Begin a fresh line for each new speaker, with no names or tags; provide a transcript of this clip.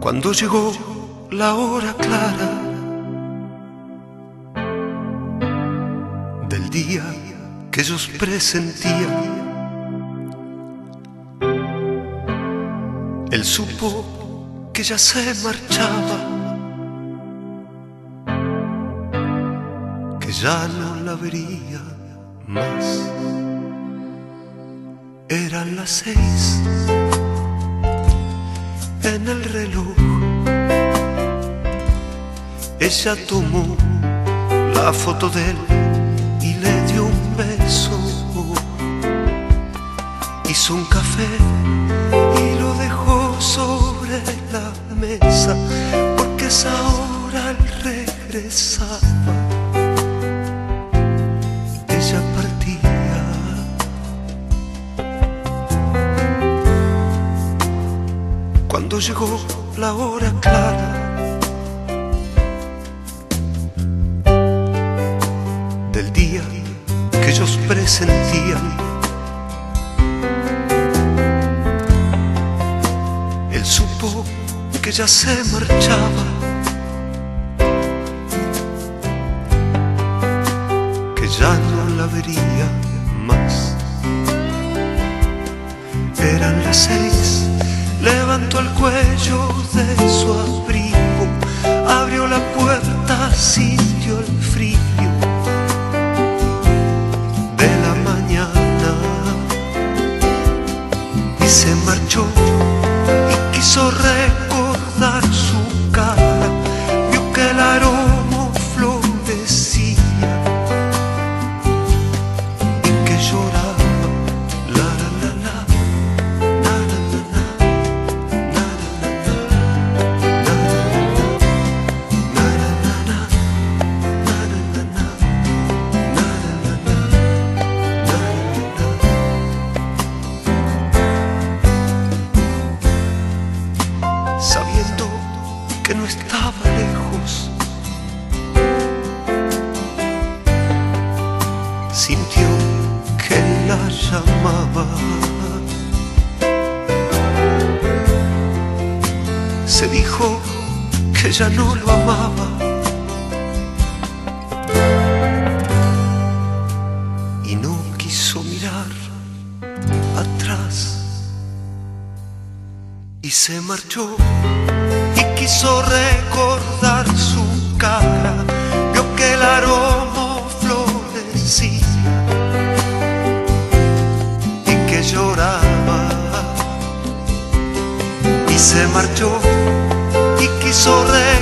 Cuando llegó la hora clara del día que ellos presentían, él supo que ya se marchaba, que ya no la vería más. Eran las seis en el reloj. Ella tomó la foto de él y le dio un beso. Hizo un café y lo dejó sobre la mesa porque a esa hora él Cuando llegó la hora clara del día que ellos presentían, él supo que ya se marchaba, que ya no la vería más. Eran las seis levantó el cuello de su abrigo, abrió la puerta, sintió el frío de la mañana y se marchó y quiso recordar que no estaba lejos, sintió que la llamaba. Se dijo que ya no lo amaba. Y no quiso mirar atrás y se marchó quiso recordar su cara, vio que el aroma florecía y que lloraba. Y se marchó y quiso recordar